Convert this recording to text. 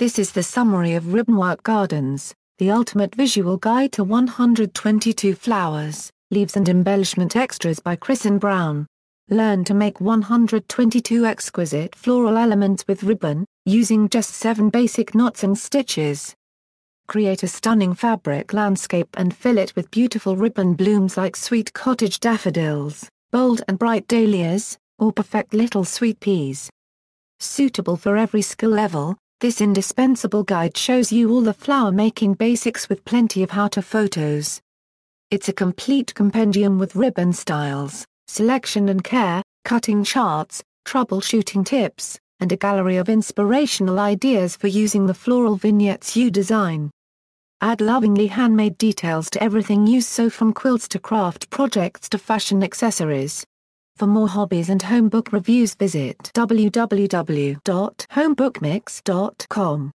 This is the summary of Ribbonwork Gardens, the ultimate visual guide to 122 flowers, leaves and embellishment extras by Christen Brown. Learn to make 122 exquisite floral elements with ribbon, using just 7 basic knots and stitches. Create a stunning fabric landscape and fill it with beautiful ribbon blooms like sweet cottage daffodils, bold and bright dahlias, or perfect little sweet peas. Suitable for every skill level, this indispensable guide shows you all the flower making basics with plenty of how-to photos. It's a complete compendium with ribbon styles, selection and care, cutting charts, troubleshooting tips, and a gallery of inspirational ideas for using the floral vignettes you design. Add lovingly handmade details to everything you sew from quilts to craft projects to fashion accessories. For more hobbies and home book reviews visit www.homebookmix.com.